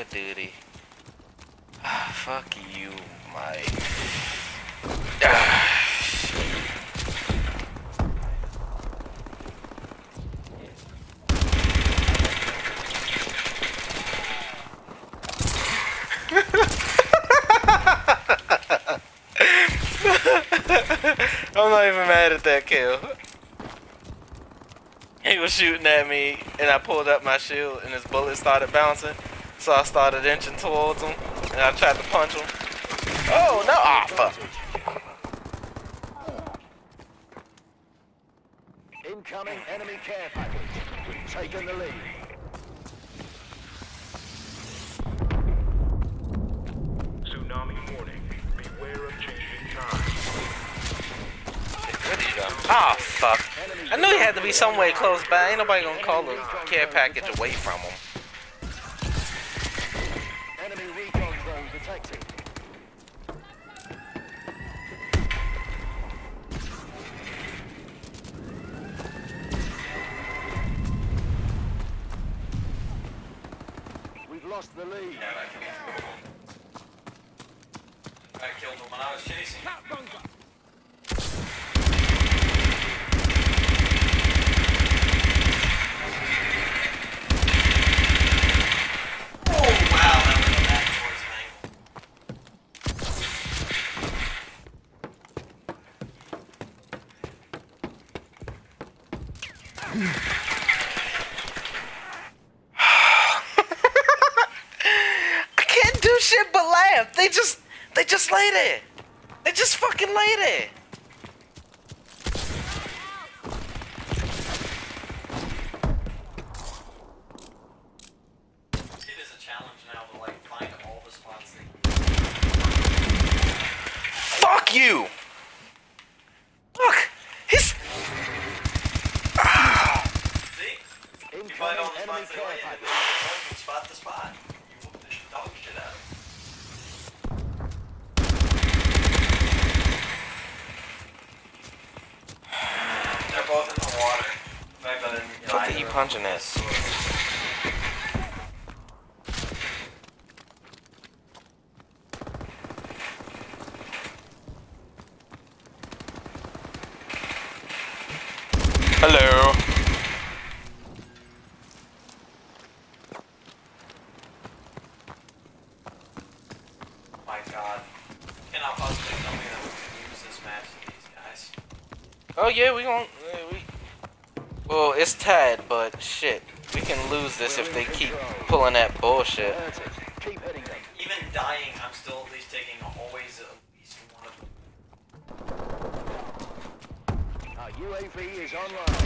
of Duty. Ah, fuck you, Mike. Ah. I'm not even mad at that kill. He was shooting at me, and I pulled up my shield, and his bullet started bouncing. So I started inching towards him, and I tried to punch him. Oh no! Ah, fuck. Incoming enemy care package. We've taken the lead. Tsunami warning. Beware of changing time. Where did you go? Ah, fuck. I knew he had to be somewhere close by. Ain't nobody gonna call the care package away from him. Enemy recon drone detected. We've lost the lead. I killed him when I was chasing. Oh wow, that was a back towards an angle. I can't do shit but laugh. They just, they just lay there. They just fucking lay there. It is a challenge now to like find all the spots that Fuck you. Look, he's. see. You find all Incoming the enemy spots that care lay in package. it. Spot the spot. You whoop the sh- dog shit out of it. They're both in the water. In fact, I didn't, you know, What I did he never- punching at? Hello. My God. Cannot possibly tell me that we can lose this to these guys. Oh yeah, we gon' uh, we. Well, it's tied, but shit, we can lose this if they keep pulling that bullshit. Keep hitting them. Even dying, I'm still at least taking always at least one of them. Our UAV is online.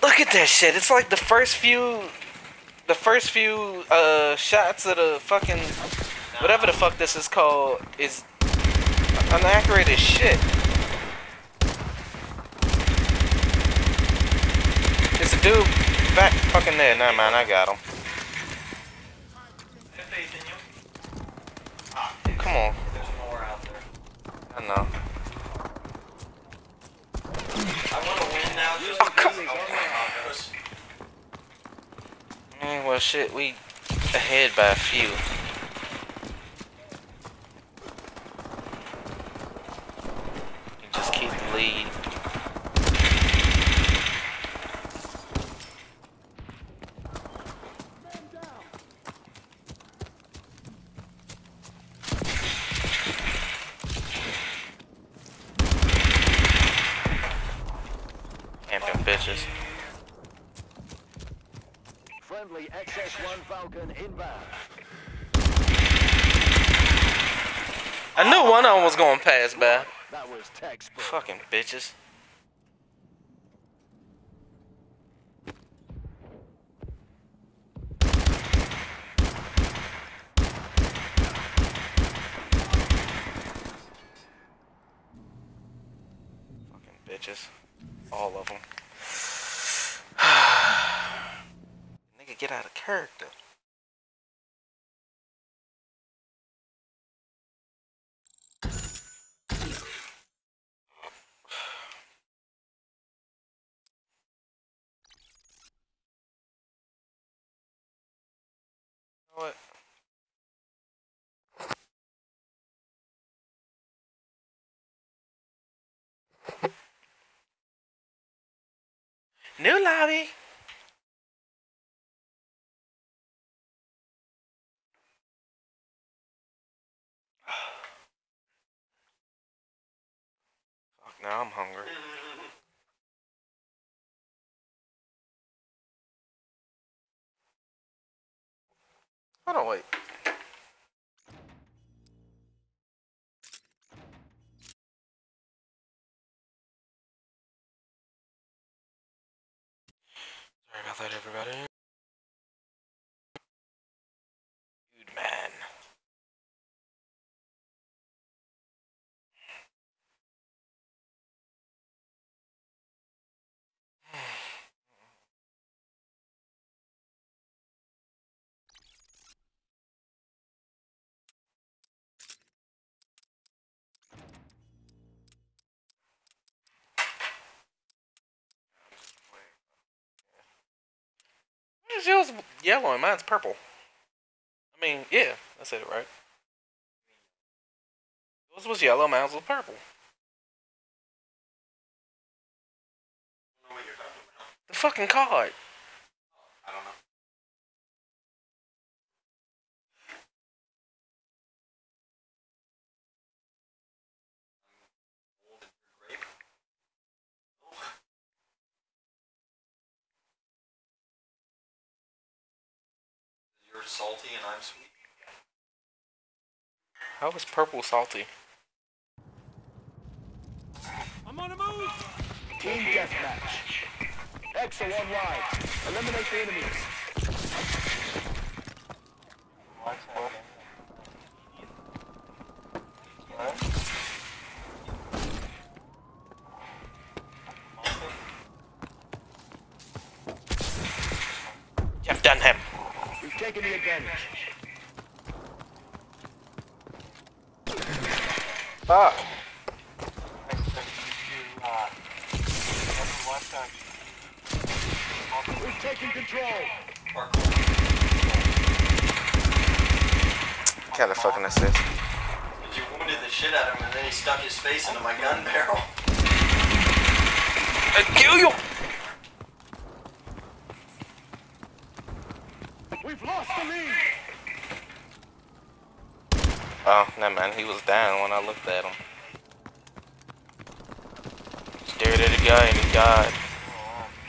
Look at that shit. It's like the first few, the first few uh shots of the fucking whatever the fuck this is called is inaccurate as shit. It's a back fucking there. Never mind, I got him. Come on. I know. I to win now just Oh, come. Mm, well, shit, we ahead by a few. You just keep the lead. Camping bitches. Friendly XS-1 Vulcan inbound. I knew one of them was going to pass by. That was textbook. Fucking bitches. Fucking bitches. All of them. Get out of character. What? New lobby. Now I'm hungry. Hold on, wait. Yours yellow and mine's purple. I mean, yeah, I said it right. Yours was yellow, mine was purple. The fucking card. I don't know. Old and grape. Oh. You're salty and I'm sweet. How is purple salty? I'm on a move! Team deathmatch. X are one wide. Eliminate the enemies. You've done him. We've taken the advantage. Fuck. We've taken control. Kind of fucking assist. You wounded the shit out of him and then he stuck his face into my gun barrel. I kill you. We've lost the lead. No man, he was down when I looked at him. Stared at a guy and he died.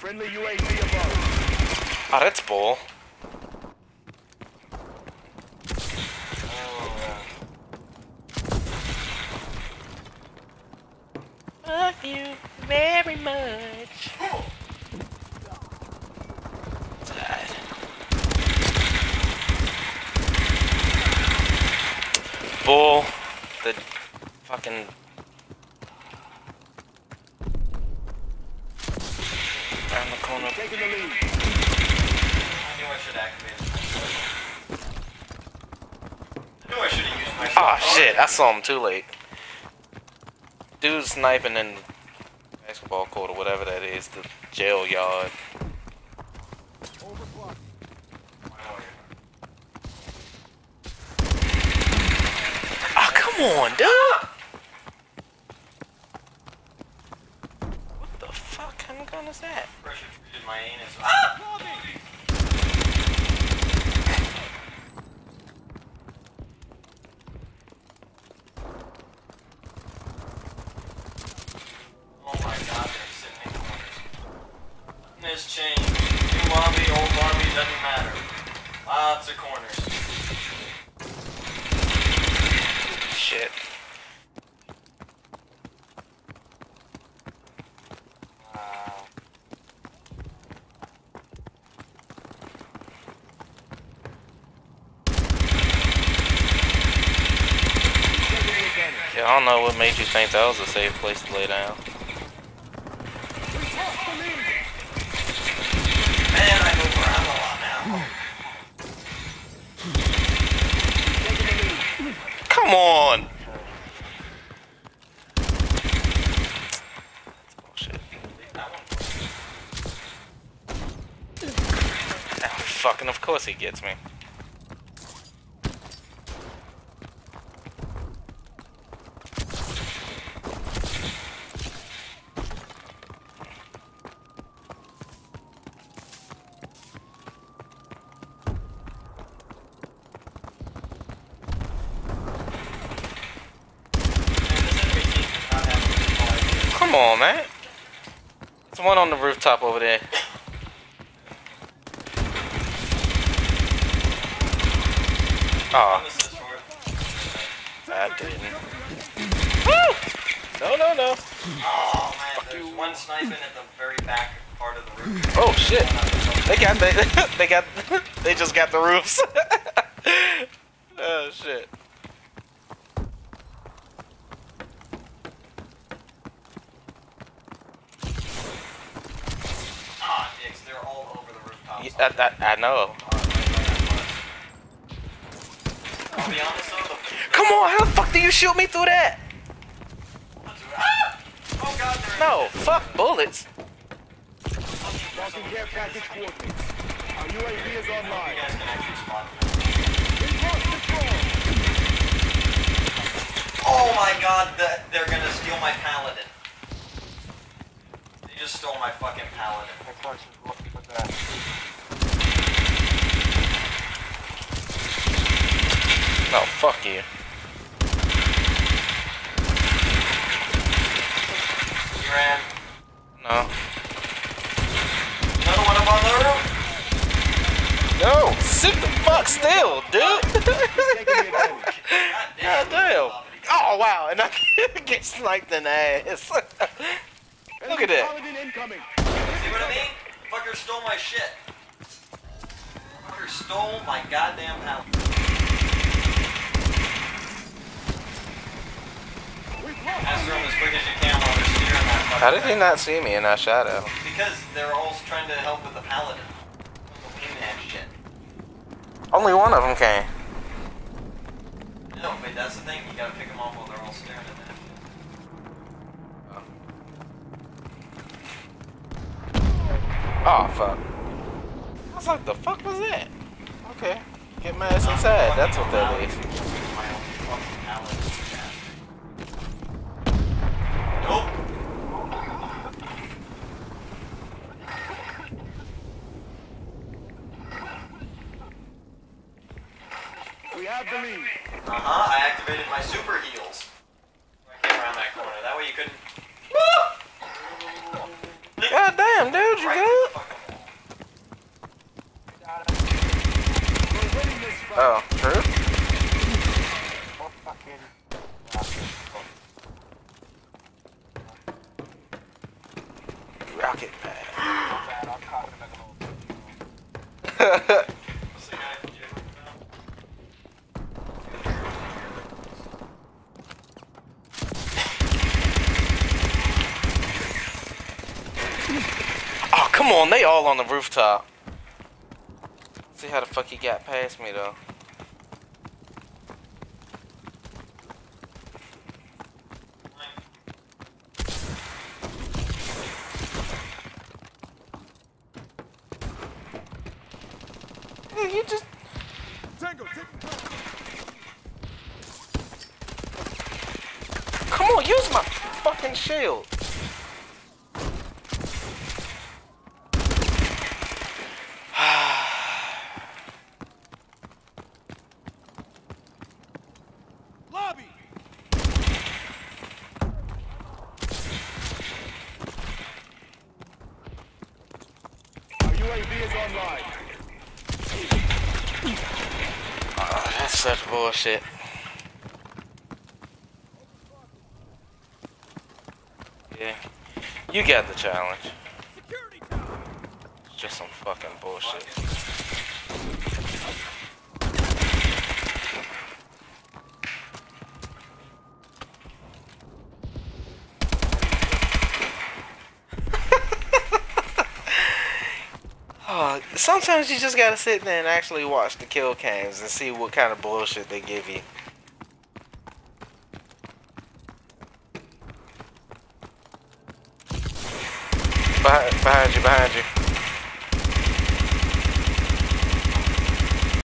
Friendly UAV above. Oh, that's bull. Love you very much. Sad. Bull. The fucking. Around the corner. Taking the lead. I knew I should activate. I knew I should have used my Oh shit, I saw him too late. Dude sniping in the basketball court or whatever that is, the jail yard. Oh, come on, dude! What the fuck kind of gun is that? Pressure treated my anus. Ah! Oh my god, they're sitting in corners. This change. New lobby, old lobby, doesn't matter. Lots of corners. Shit. Wow. Taking the advantage. Yeah, I don't know what made you think that was a safe place to lay down. We've lost the I move a lot now. Taking the lead. Come on! Bullshit. Ah, fucking, of course he gets me. There's one on the rooftop over there. Ah. On Oh, the assist for it. I didn't. Woo! No, no, no. Oh man, there's one sniping at the very back part of the roof. Oh shit. One on the top. They got they, they got they just got the roofs. oh shit. Ah, dicks, they're all over the rooftops. Yeah, I, I, I know. I'll be honest though, the, Come on, how the fuck do you shoot me through that? God, they're No, fuck bullets. Marking care package coordinates. Our UAV is You online. guys can actually spot them. In close control. Oh my god, the, they're gonna steal my paladin. They just stole my fucking paladin. No, fuck you. You ran. No. Another one up on the roof. No, sit the fuck still, dude. Taking the advantage. God God damn. Oh wow, and I get sniped in the ass. Look at that. Incoming. See what I mean? Fucker stole my shit. Fucker stole my goddamn paladin. We've lost. Pass through 'em as quick as you can while they're steering that fucking How did he not see me in that shadow? Because they're all trying to help with the paladin. The wingman shit. Only one of them came. No, wait, that's the thing. You gotta pick them off while they're all staring at that. Oh fuck. I was like, the fuck was that? Okay, get my ass inside. That's what that is. My own fucking paladin. Nope. We have the lead. Uh-huh, I activated my super heals. I came around that corner. That way you couldn't... God damn, dude, you Right good? through the fucking wall. We're winning this fight. Oh, true. Rocket oh, come on, they all on the rooftop. See how the fuck he got past me though. Yeah, you just Tango, take come on, use my fucking shield. Lobby. Our UAV is online. Oh, that's such bullshit. Yeah, you got the challenge. It's just some fucking bullshit. Oh, sometimes you just gotta sit there and actually watch the kill cams and see what kind of bullshit they give you. Behind, you, behind you.